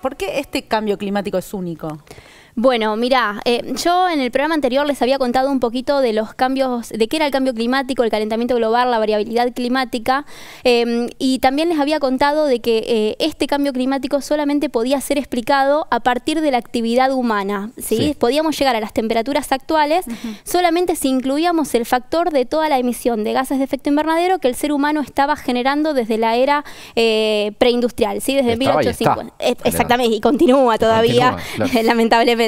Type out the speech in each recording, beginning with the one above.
¿Por qué este cambio climático es único? Bueno, mira, eh, yo en el programa anterior les había contado un poquito de los cambios, de qué era el cambio climático, el calentamiento global, la variabilidad climática, eh, y también les había contado de que eh, este cambio climático solamente podía ser explicado a partir de la actividad humana. ¿sí? Podíamos llegar a las temperaturas actuales solamente si incluíamos el factor de toda la emisión de gases de efecto invernadero que el ser humano estaba generando desde la era preindustrial, ¿sí? desde 1850. Exactamente, y continúa todavía, lamentablemente.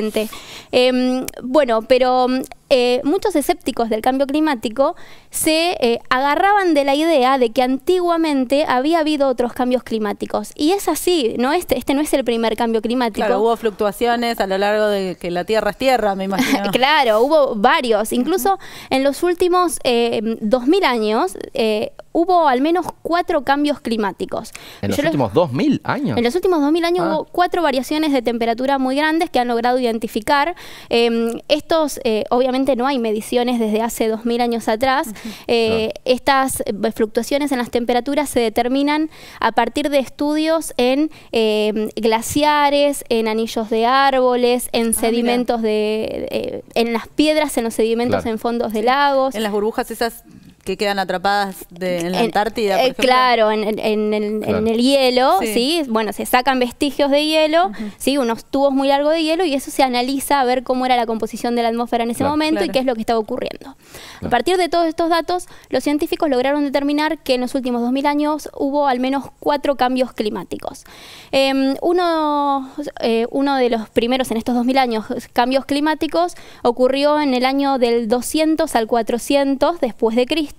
Em, bueno, pero eh, muchos escépticos del cambio climático se eh, agarraban de la idea de que antiguamente había habido otros cambios climáticos. Y es así, ¿no? Este, este no es el primer cambio climático. Claro, hubo fluctuaciones a lo largo de que la Tierra es Tierra, me imagino. claro, hubo varios. Incluso en los últimos eh, 2000 años eh, hubo al menos cuatro cambios climáticos. ¿En los últimos 2000 años? En los últimos 2000 años ah. hubo cuatro variaciones de temperatura muy grandes que han logrado identificar. Em, estos, obviamente, no hay mediciones desde hace 2.000 años atrás. Eh, estas eh, fluctuaciones en las temperaturas se determinan a partir de estudios en eh, glaciares, en anillos de árboles, en ah, sedimentos de... en las piedras, en los sedimentos en fondos de lagos. En las burbujas esas que quedan atrapadas en la Antártida. Eh, claro, en, el hielo, sí. Bueno, se sacan vestigios de hielo, ¿sí? Unos tubos muy largos de hielo y eso se analiza a ver cómo era la composición de la atmósfera en ese momento y qué es lo que estaba ocurriendo. A partir de todos estos datos, los científicos lograron determinar que en los últimos 2000 años hubo al menos cuatro cambios climáticos. Em, uno, eh, uno de los primeros en estos 2000 años cambios climáticos ocurrió en el año del 200 al 400 después de Cristo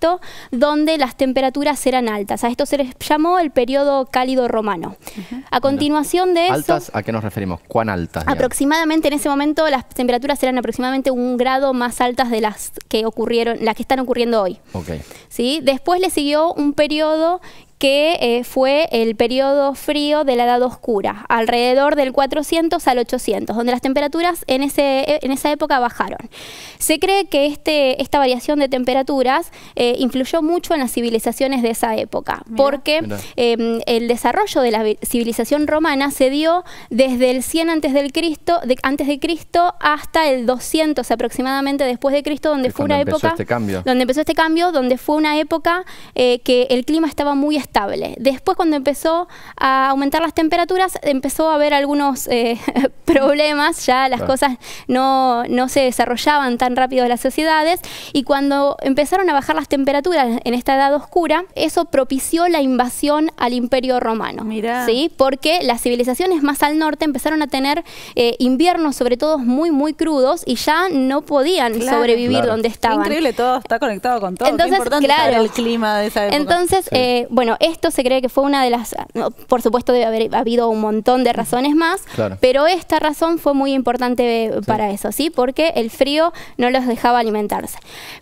donde las temperaturas eran altas. A esto se les llamó el periodo cálido romano. A continuación de eso... ¿Altas a qué nos referimos? ¿Cuán altas? Aproximadamente en ese momento las temperaturas eran aproximadamente un grado más altas de las que ocurrieron, las que están ocurriendo hoy. Okay. ¿Sí? Después le siguió un periodo que eh, fue el periodo frío de la Edad Oscura, alrededor del 400 al 800, donde las temperaturas en, ese, en esa época bajaron. Se cree que este, esta variación de temperaturas eh, influyó mucho en las civilizaciones de esa época, porque em, el desarrollo de la civilización romana se dio desde el 100 antes, del Cristo, de, antes de Cristo hasta el 200 aproximadamente después de Cristo, donde fue una época... Este cambio. Donde empezó este cambio, donde fue una época eh, que el clima estaba muy estable Después, cuando empezó a aumentar las temperaturas, empezó a haber algunos eh, problemas, ya las cosas no, no, se desarrollaban tan rápido en las sociedades, y cuando empezaron a bajar las temperaturas en esta edad oscura, eso propició la invasión al imperio romano. ¿sí? Porque las civilizaciones más al norte empezaron a tener eh, inviernos, sobre todo muy, muy crudos, y ya no podían sobrevivir donde estaban. increíble, todo está conectado con todo. Entonces, claro, el clima de esa época. Entonces, eh, bueno, esto se cree que fue una de las, por supuesto debe haber habido un montón de razones más, pero esta razón fue muy importante para eso, ¿sí? Porque el frío no los dejaba alimentarse.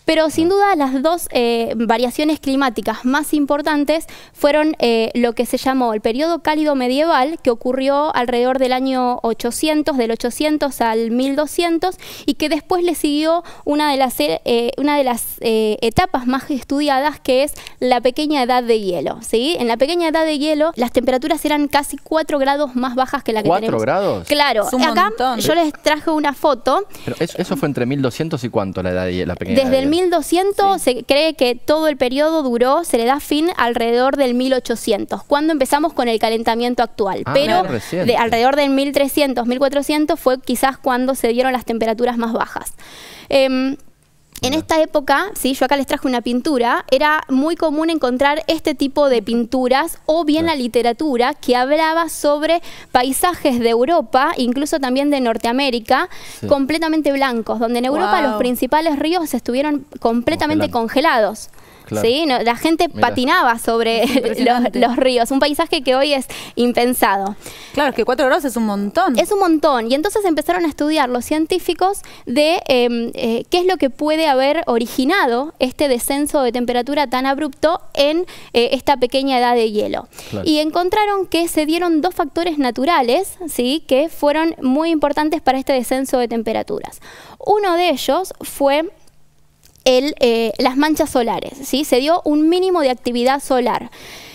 Pero sin duda las dos eh, variaciones climáticas más importantes fueron eh, lo que se llamó el periodo cálido medieval, que ocurrió alrededor del año 800, del 800 al 1200, y que después le siguió una de las, eh, una de las etapas más estudiadas, que es la pequeña edad de hielo. En la pequeña edad de hielo, las temperaturas eran casi 4 grados más bajas que la que tenemos. ¿4 grados? Claro. Acá yo les traje una foto. Pero eso, fue entre 1200 y cuánto la edad de la pequeña Desde el 1200 se cree que todo el periodo duró, se le da fin alrededor del 1800, cuando empezamos con el calentamiento actual. Ah, Pero de, alrededor del 1300, 1400 fue quizás cuando se dieron las temperaturas más bajas. Em, en esta época, sí, yo acá les traje una pintura, era muy común encontrar este tipo de pinturas o bien la literatura que hablaba sobre paisajes de Europa, incluso también de Norteamérica, completamente blancos, donde en Europa los principales ríos estuvieron completamente congelados. ¿Sí? la gente patinaba sobre los, ríos, un paisaje que hoy es impensado. Claro, es que cuatro grados es un montón. Es un montón. Y entonces empezaron a estudiar los científicos de em, eh, qué es lo que puede haber originado este descenso de temperatura tan abrupto en eh, esta pequeña edad de hielo. Y encontraron que se dieron dos factores naturales, ¿sí? que fueron muy importantes para este descenso de temperaturas. Uno de ellos fue el, eh, las manchas solares, ¿sí? se dio un mínimo de actividad solar.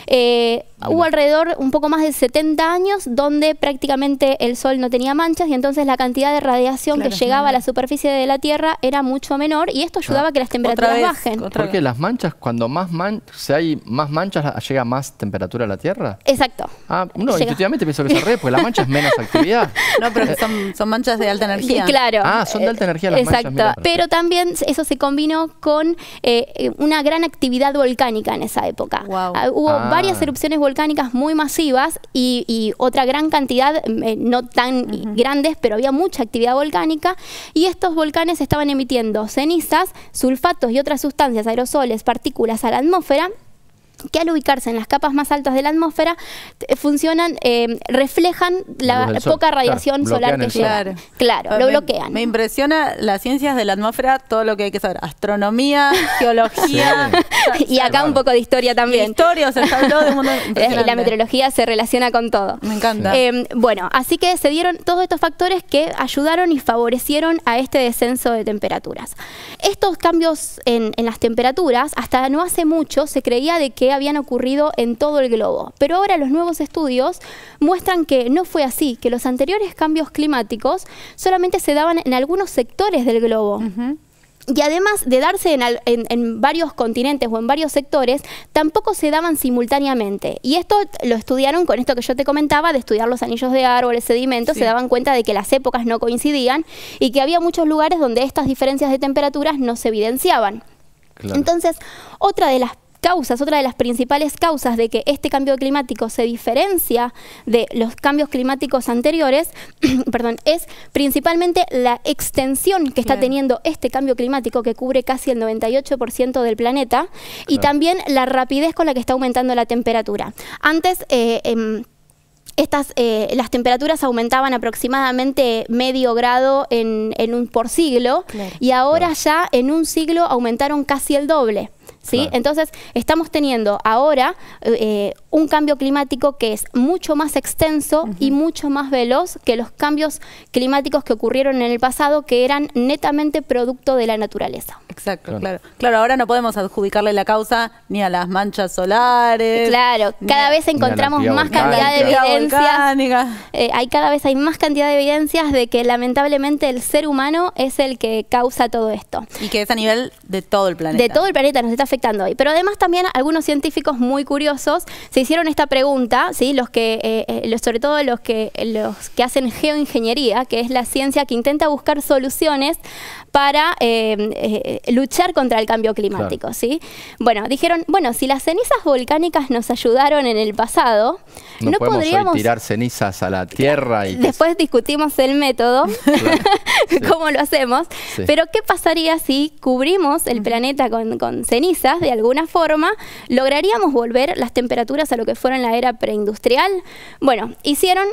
Eh, hubo alrededor un poco más de 70 años donde prácticamente el Sol no tenía manchas y entonces la cantidad de radiación Claro, que llegaba a la superficie de la Tierra era mucho menor y esto ayudaba a que las temperaturas vez, bajen. otra Porque vez. las manchas, cuando más man si hay más manchas, llega más temperatura a la Tierra. Exacto. Ah, no, Llega. intuitivamente pienso que es al revés, porque la mancha es menos actividad. No, pero que son, son manchas de alta energía. Claro. Ah, son de alta energía las manchas, Exacto. mira, perfecto. Pero también eso se combinó con eh, una gran actividad volcánica en esa época. Guau. Ah, Hubo Ah. Varias erupciones volcánicas muy masivas y, y otra gran cantidad, eh, no tan grandes, pero había mucha actividad volcánica y estos volcanes estaban emitiendo cenizas, sulfatos y otras sustancias, aerosoles, partículas a la atmósfera que al ubicarse en las capas más altas de la atmósfera funcionan, eh, reflejan La poca radiación solar que llega. Claro. Claro, Ah, lo me- bloquean. Me impresiona las ciencias de la atmósfera, todo lo que hay que saber. Astronomía, geología. y acá un poco de historia también. Historia, o sea, se habló de un mundo. La meteorología se relaciona con todo. Me encanta. Eh, bueno, así que se dieron todos estos factores que ayudaron y favorecieron a este descenso de temperaturas. Estos cambios en, en las temperaturas, hasta no hace mucho, se creía de que habían ocurrido en todo el globo. Pero ahora los nuevos estudios muestran que no fue así, que los anteriores cambios climáticos solamente se daban en algunos sectores del globo. Y además de darse en, al- en- en varios continentes o en varios sectores, tampoco se daban simultáneamente. Y esto lo estudiaron con esto que yo te comentaba, de estudiar los anillos de árboles, sedimentos, Sí. se daban cuenta de que las épocas no coincidían y que había muchos lugares donde estas diferencias de temperaturas no se evidenciaban. Claro. Entonces, otra de las causas, otra de las principales causas de que este cambio climático se diferencia de los cambios climáticos anteriores, perdón, es principalmente la extensión que está Claro. teniendo este cambio climático que cubre casi el 98% del planeta y también la rapidez con la que está aumentando la temperatura. Antes eh, em, estas, eh, las temperaturas aumentaban aproximadamente medio grado en, en un por siglo Claro. y ahora ya en un siglo aumentaron casi el doble. ¿Sí? Claro. Entonces, estamos teniendo ahora eh, un cambio climático que es mucho más extenso y mucho más veloz que los cambios climáticos que ocurrieron en el pasado, que eran netamente producto de la naturaleza. Exacto, Claro. claro. Claro, ahora no podemos adjudicarle la causa ni a las manchas solares. Claro, cada vez encontramos más cantidad de evidencias. Eh, hay cada vez hay más cantidad de evidencias de que lamentablemente el ser humano es el que causa todo esto. Y que es a nivel de todo el planeta. De todo el planeta nos está afectando hoy. Pero además también algunos científicos muy curiosos se hicieron esta pregunta, ¿sí? los que, eh, eh, los- sobre todo los que, los que hacen geoingeniería, que es la ciencia que intenta buscar soluciones para eh, eh, luchar contra el cambio climático. ¿sí? Bueno, dijeron, bueno, si las cenizas volcánicas nos ayudaron en el pasado, No, no, podemos hoy podríamos... tirar cenizas a la tierra y que- Después discutimos el método, sí. cómo lo hacemos, Sí. pero ¿qué pasaría si cubrimos el planeta con, con cenizas de alguna forma? ¿Lograríamos volver las temperaturas a lo que fueron en la era preindustrial? Bueno, hicieron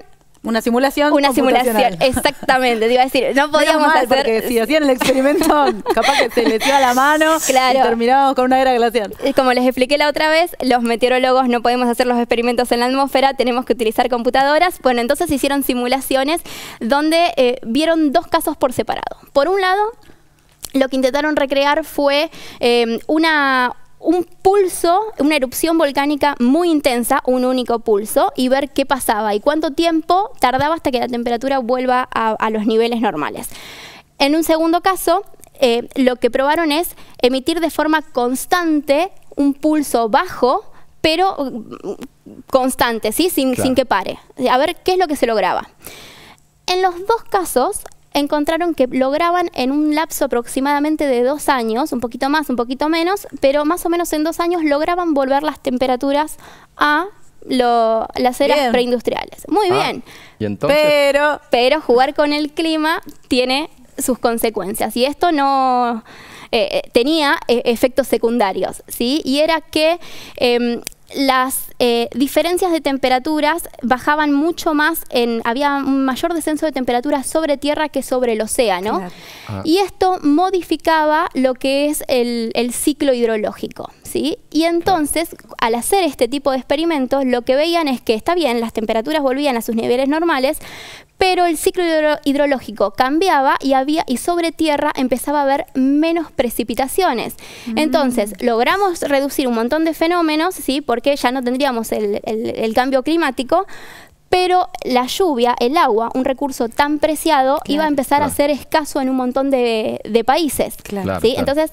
Una simulación. una simulación, exactamente, te iba a decir, no podíamos mal, hacer... porque si hacían el experimento, capaz que se les iba la mano Claro. y terminábamos con una era glacial. Como les expliqué la otra vez, los meteorólogos no podemos hacer los experimentos en la atmósfera, tenemos que utilizar computadoras. Bueno, entonces hicieron simulaciones donde eh, vieron dos casos por separado. Por un lado, lo que intentaron recrear fue eh, una un pulso, una erupción volcánica muy intensa, un único pulso, y ver qué pasaba y cuánto tiempo tardaba hasta que la temperatura vuelva a, a los niveles normales. En un segundo caso, eh, lo que probaron es emitir de forma constante un pulso bajo, pero mm, constante, ¿sí? sin, Claro. sin que pare. A ver qué es lo que se lograba. En los dos casos encontraron que lograban en un lapso aproximadamente de dos años, un poquito más, un poquito menos, pero más o menos en dos años lograban volver las temperaturas a lo- las eras Bien. preindustriales. Muy Ah, bien. Y entonces, Pero Pero jugar con el clima tiene sus consecuencias y esto no eh, eh, tenía eh, efectos secundarios, ¿sí? Y era que em, las eh, diferencias de temperaturas bajaban mucho más, en, había un mayor descenso de temperatura sobre tierra que sobre el océano. Claro. Ah. Y esto modificaba lo que es el, el ciclo hidrológico, ¿sí? Y entonces, al hacer este tipo de experimentos, lo que veían es que está bien, las temperaturas volvían a sus niveles normales, pero el ciclo hidro- hidrológico cambiaba y había y sobre tierra empezaba a haber menos precipitaciones. Entonces, logramos reducir un montón de fenómenos, ¿sí? porque ya no tendríamos el, el- el cambio climático, pero la lluvia, el agua, un recurso tan preciado, iba a empezar a ser escaso en un montón de, de países. Claro. Claro, ¿sí? claro. Entonces,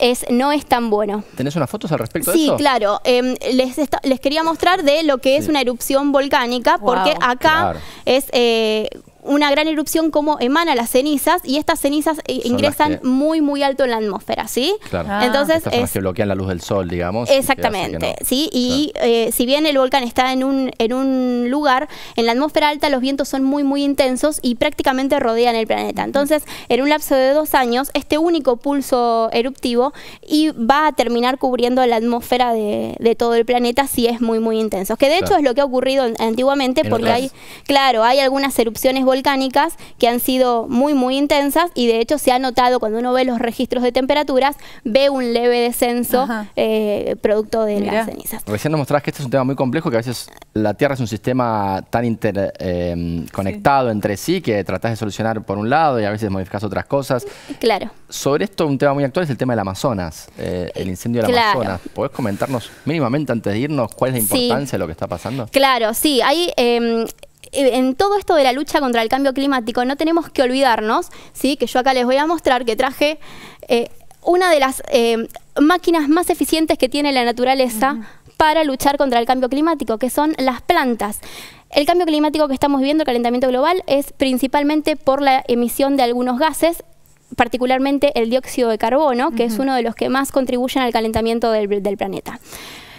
es, no es tan bueno. ¿Tenés unas fotos al respecto de Sí, eso? claro. Em, les, les quería mostrar de lo que es Sí. una erupción volcánica, Wow. porque acá Claro. es eh, una gran erupción como emana las cenizas y estas cenizas eh, Son ingresan que- muy, muy alto en la atmósfera, ¿sí? Claro. Ah. Entonces Estas son las es que bloquean la luz del sol, digamos. y Exactamente, no- sí, y eh, si bien el volcán está en un, en un lugar, en la atmósfera alta los vientos son muy, muy intensos y prácticamente rodean el planeta. Entonces, en un lapso de dos años, este único pulso eruptivo y va a terminar cubriendo la atmósfera de, de todo el planeta si es muy, muy intenso. Que de hecho es lo que ha ocurrido en- antiguamente En porque otras- hay, claro, hay algunas erupciones volcánicas que han sido muy, muy intensas y de hecho se ha notado cuando uno ve los registros de temperaturas, ve un leve descenso eh, producto de Mirá. las cenizas. Recién nos mostrabas que este es un tema muy complejo, que a veces la Tierra es un sistema tan interconectado entre sí que tratás de solucionar por un lado y a veces modificás otras cosas. Claro. Sobre esto, un tema muy actual es el tema del Amazonas, eh, el incendio del Claro. Amazonas. ¿Podés comentarnos mínimamente antes de irnos cuál es la Sí. importancia de lo que está pasando? Claro, sí, hay eh, en todo esto de la lucha contra el cambio climático no tenemos que olvidarnos, sí, que yo acá les voy a mostrar que traje eh, una de las eh, máquinas más eficientes que tiene la naturaleza para luchar contra el cambio climático, que son las plantas. El cambio climático que estamos viviendo, el calentamiento global, es principalmente por la emisión de algunos gases particularmente el dióxido de carbono, que es uno de los que más contribuyen al calentamiento del, del planeta.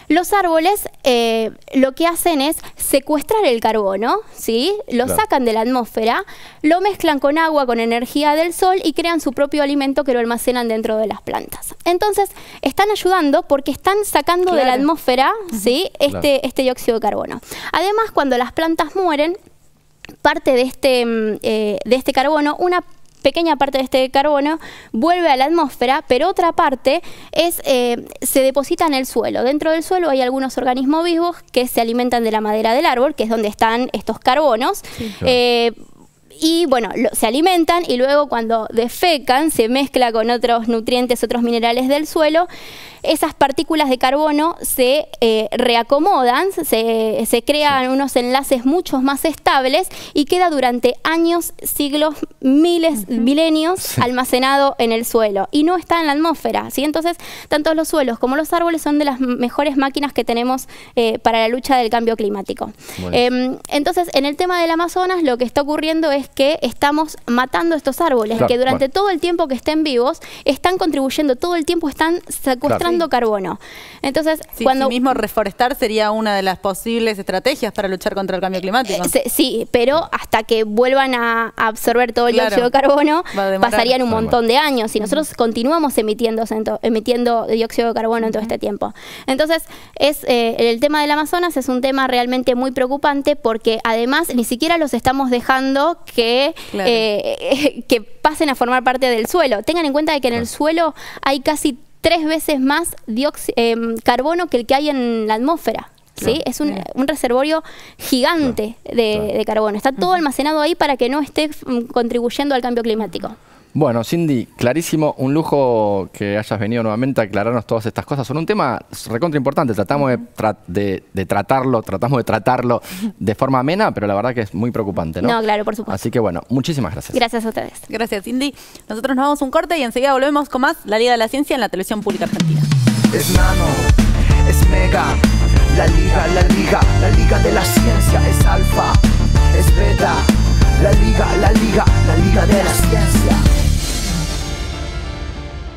Los árboles eh, lo que hacen es secuestrar el carbono, ¿sí? Lo Claro. sacan de la atmósfera, lo mezclan con agua, con energía del sol y crean su propio alimento que lo almacenan dentro de las plantas. Entonces, están ayudando porque están sacando de la atmósfera, ¿sí? Este, Claro. este dióxido de carbono. Además, cuando las plantas mueren, parte de este, mm, eh, de este carbono, una pequeña parte de este carbono vuelve a la atmósfera, pero otra parte es eh, se deposita en el suelo. Dentro del suelo hay algunos organismos vivos que se alimentan de la madera del árbol, que es donde están estos carbonos. Eh, y bueno, lo- se alimentan y luego cuando defecan se mezcla con otros nutrientes, otros minerales del suelo. Esas partículas de carbono se eh, reacomodan, se, se crean unos enlaces mucho más estables y queda durante años, siglos, miles, milenios Sí. almacenado en el suelo y no está en la atmósfera. ¿sí? Entonces, tanto los suelos como los árboles son de las mejores máquinas que tenemos eh, para la lucha del cambio climático. Em, entonces, en el tema del Amazonas, lo que está ocurriendo es que estamos matando estos árboles, Claro, que durante bueno. todo el tiempo que estén vivos, están contribuyendo, todo el tiempo están secuestrando carbono. Entonces, Sí, cuando... sí mismo reforestar sería una de las posibles estrategias para luchar contra el cambio climático. Eh, sí, pero hasta que vuelvan a absorber todo el Claro. dióxido de carbono, pasarían un montón de años y nosotros continuamos emitiendo, emitiendo dióxido de carbono en todo este tiempo. Entonces, es eh, el tema del Amazonas es un tema realmente muy preocupante porque además ni siquiera los estamos dejando que, Claro. eh, que pasen a formar parte del suelo. Tengan en cuenta de que en el suelo hay casi tres veces más em, carbono que el que hay en la atmósfera. ¿sí? Es un, un reservorio gigante de carbono. Está todo almacenado ahí para que no esté mm, contribuyendo al cambio climático. Bueno, Cindy, clarísimo, un lujo que hayas venido nuevamente a aclararnos todas estas cosas. Son un tema recontra importante, tratamos de, tra- de- de tratarlo, tratamos de tratarlo de forma amena, pero la verdad que es muy preocupante, ¿no? No, claro, por supuesto. Así que bueno, muchísimas gracias. Gracias a ustedes. Gracias, Cindy. Nosotros nos vamos un corte y enseguida volvemos con más La Liga de la Ciencia en la televisión pública argentina. es nano, es mega. La liga, la liga, la liga de la ciencia es alfa, es beta. La liga, la liga, la liga de la ciencia.